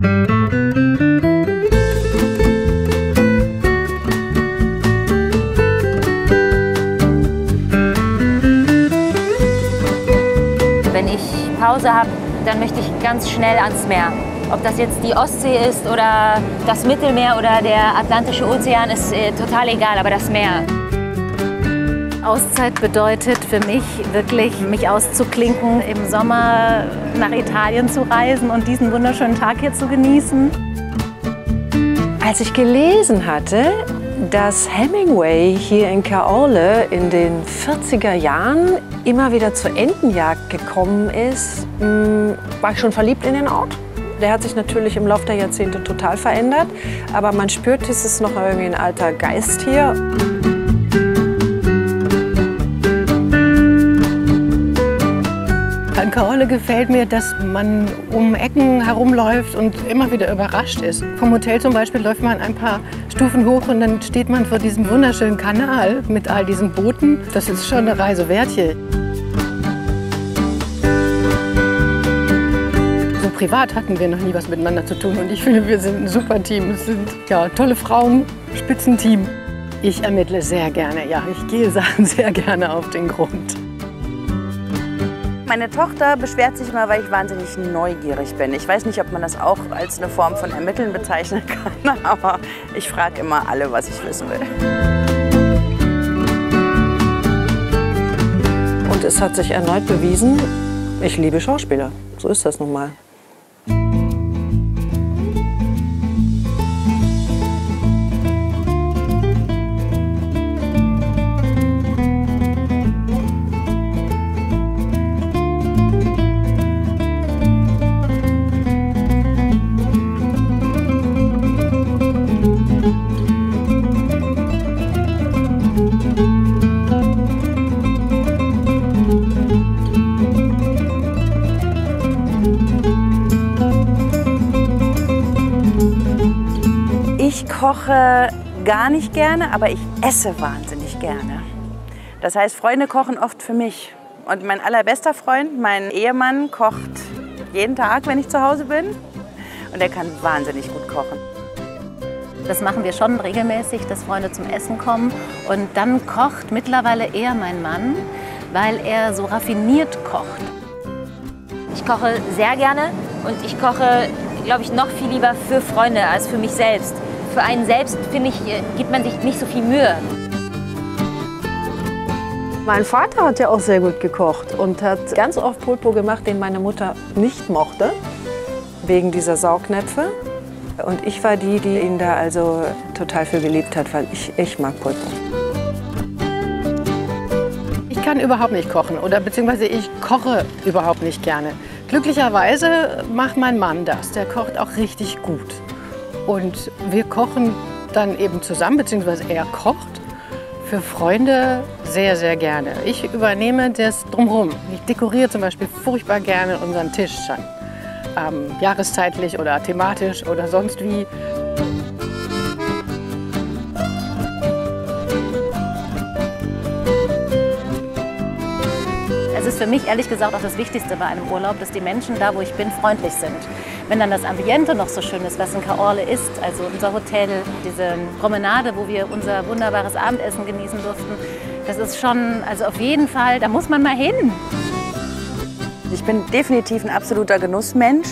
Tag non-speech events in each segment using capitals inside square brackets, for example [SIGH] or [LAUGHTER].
Wenn ich Pause habe, dann möchte ich ganz schnell ans Meer. Ob das jetzt die Ostsee ist oder das Mittelmeer oder der Atlantische Ozean, ist äh, total egal, aber das Meer. Auszeit bedeutet für mich wirklich, mich auszuklinken, im Sommer nach Italien zu reisen und diesen wunderschönen Tag hier zu genießen. Als ich gelesen hatte, dass Hemingway hier in Caorle in den 40er Jahren immer wieder zur Entenjagd gekommen ist, mh, war ich schon verliebt in den Ort. Der hat sich natürlich im Laufe der Jahrzehnte total verändert, aber man spürt, es ist noch irgendwie ein alter Geist hier. An Karolle gefällt mir, dass man um Ecken herumläuft und immer wieder überrascht ist. Vom Hotel zum Beispiel läuft man ein paar Stufen hoch und dann steht man vor diesem wunderschönen Kanal mit all diesen Booten. Das ist schon eine Reise wert hier. So privat hatten wir noch nie was miteinander zu tun und ich finde, wir sind ein super Team. Es sind ja, tolle Frauen, Spitzenteam. Ich ermittle sehr gerne, ja, ich gehe Sachen [LAUGHS] sehr gerne auf den Grund. Meine Tochter beschwert sich immer, weil ich wahnsinnig neugierig bin. Ich weiß nicht, ob man das auch als eine Form von Ermitteln bezeichnen [LAUGHS] kann, aber ich frage immer alle, was ich wissen will. Und es hat sich erneut bewiesen, ich liebe Schauspieler. So ist das nun mal. Koche gar nicht gerne, aber ich esse wahnsinnig gerne. Das heißt, Freunde kochen oft für mich. Und mein allerbester Freund, mein Ehemann, kocht jeden Tag, wenn ich zu Hause bin. Und er kann wahnsinnig gut kochen. Das machen wir schon regelmäßig, dass Freunde zum Essen kommen. Und dann kocht mittlerweile eher mein Mann, weil er so raffiniert kocht. Ich koche sehr gerne und ich koche, glaube ich, noch viel lieber für Freunde als für mich selbst. Für einen selbst, finde ich, äh, gibt man sich nicht so viel Mühe. Mein Vater hat ja auch sehr gut gekocht und hat ganz oft Pulpo gemacht, den meine Mutter nicht mochte, wegen dieser Saugnäpfe. Und ich war die, die ihn da also total für geliebt hat, weil ich, ich mag Pulpo. Ich kann überhaupt nicht kochen oder beziehungsweise ich koche überhaupt nicht gerne. Glücklicherweise macht mein Mann das. Der kocht auch richtig gut. Und wir kochen dann eben zusammen, beziehungsweise er kocht für Freunde sehr, sehr gerne. Ich übernehme das drumherum. Ich dekoriere zum Beispiel furchtbar gerne unseren Tisch. Ähm, jahreszeitlich oder thematisch oder sonst wie. Für mich ehrlich gesagt auch das Wichtigste bei einem Urlaub, dass die Menschen da, wo ich bin, freundlich sind. Wenn dann das Ambiente noch so schön ist, was in Caorle ist, also unser Hotel, diese Promenade, wo wir unser wunderbares Abendessen genießen durften, das ist schon, also auf jeden Fall, da muss man mal hin. Ich bin definitiv ein absoluter Genussmensch.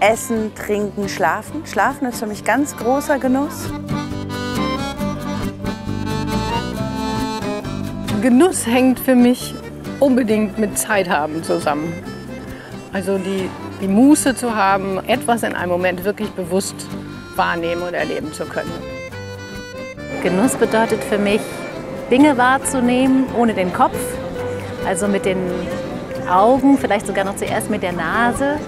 Essen, trinken, schlafen. Schlafen ist für mich ganz großer Genuss. Genuss hängt für mich unbedingt mit Zeit haben zusammen. Also die, die Muße zu haben, etwas in einem Moment wirklich bewusst wahrnehmen und erleben zu können. Genuss bedeutet für mich, Dinge wahrzunehmen ohne den Kopf, also mit den Augen, vielleicht sogar noch zuerst mit der Nase.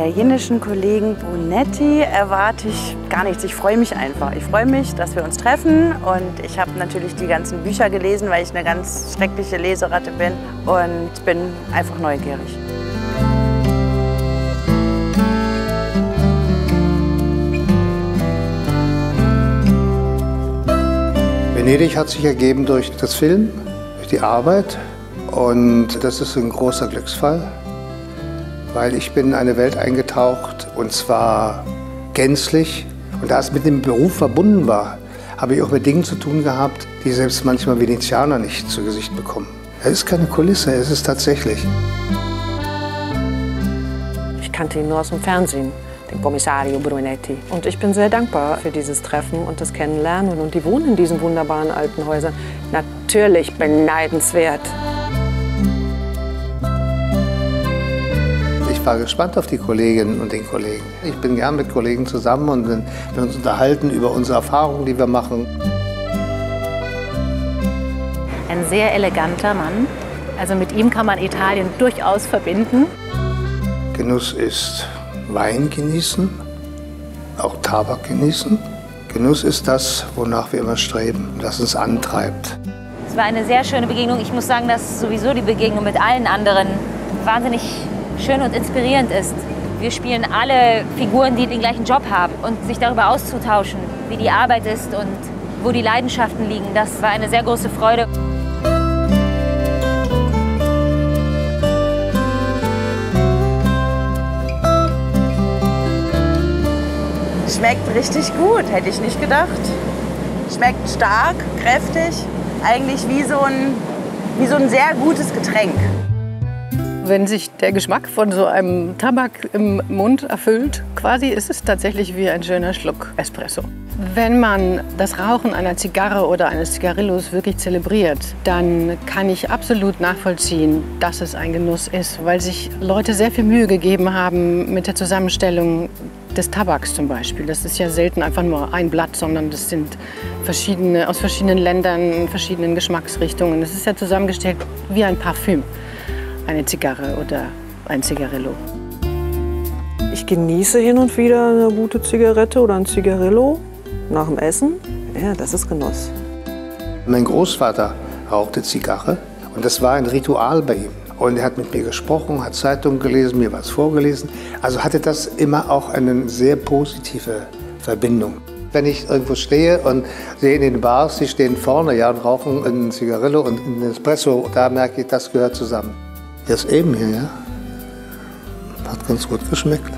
Italienischen Kollegen Brunetti erwarte ich gar nichts. Ich freue mich einfach. Ich freue mich, dass wir uns treffen. Und ich habe natürlich die ganzen Bücher gelesen, weil ich eine ganz schreckliche Leseratte bin. Und bin einfach neugierig. Venedig hat sich ergeben durch das Film, durch die Arbeit. Und das ist ein großer Glücksfall, weil ich bin in eine Welt eingetaucht und zwar gänzlich. Und da es mit dem Beruf verbunden war, habe ich auch mit Dingen zu tun gehabt, die selbst manchmal Venezianer nicht zu Gesicht bekommen. Es ist keine Kulisse, es ist tatsächlich. Ich kannte ihn nur aus dem Fernsehen, den Kommissario Brunetti. Und ich bin sehr dankbar für dieses Treffen und das Kennenlernen. Und die wohnen in diesen wunderbaren alten Häusern. Natürlich beneidenswert. Ich war gespannt auf die Kolleginnen und den Kollegen. Ich bin gern mit Kollegen zusammen und wir uns unterhalten über unsere Erfahrungen, die wir machen. Ein sehr eleganter Mann. Also mit ihm kann man Italien durchaus verbinden. Genuss ist Wein genießen, auch Tabak genießen. Genuss ist das, wonach wir immer streben, das uns antreibt. Es war eine sehr schöne Begegnung. Ich muss sagen, dass sowieso die Begegnung mit allen anderen wahnsinnig schön und inspirierend ist. Wir spielen alle Figuren, die den gleichen Job haben und sich darüber auszutauschen, wie die Arbeit ist und wo die Leidenschaften liegen. Das war eine sehr große Freude. Schmeckt richtig gut, hätte ich nicht gedacht. Schmeckt stark, kräftig, eigentlich wie so ein, wie so ein sehr gutes Getränk. Wenn sich der Geschmack von so einem Tabak im Mund erfüllt, quasi ist es tatsächlich wie ein schöner Schluck Espresso. Wenn man das Rauchen einer Zigarre oder eines Zigarillos wirklich zelebriert, dann kann ich absolut nachvollziehen, dass es ein Genuss ist, weil sich Leute sehr viel Mühe gegeben haben mit der Zusammenstellung des Tabaks zum Beispiel. Das ist ja selten einfach nur ein Blatt, sondern das sind verschiedene, aus verschiedenen Ländern, verschiedenen Geschmacksrichtungen. Das ist ja zusammengestellt wie ein Parfüm eine Zigarre oder ein Zigarillo. Ich genieße hin und wieder eine gute Zigarette oder ein Zigarillo nach dem Essen. Ja, das ist Genuss. Mein Großvater rauchte Zigarre und das war ein Ritual bei ihm. Und er hat mit mir gesprochen, hat Zeitungen gelesen, mir was vorgelesen. Also hatte das immer auch eine sehr positive Verbindung. Wenn ich irgendwo stehe und sehe in den Bars, die stehen vorne ja, und rauchen ein Zigarillo und ein Espresso, da merke ich, das gehört zusammen. Jetzt eben hier, ja. Hat ganz gut geschmeckt.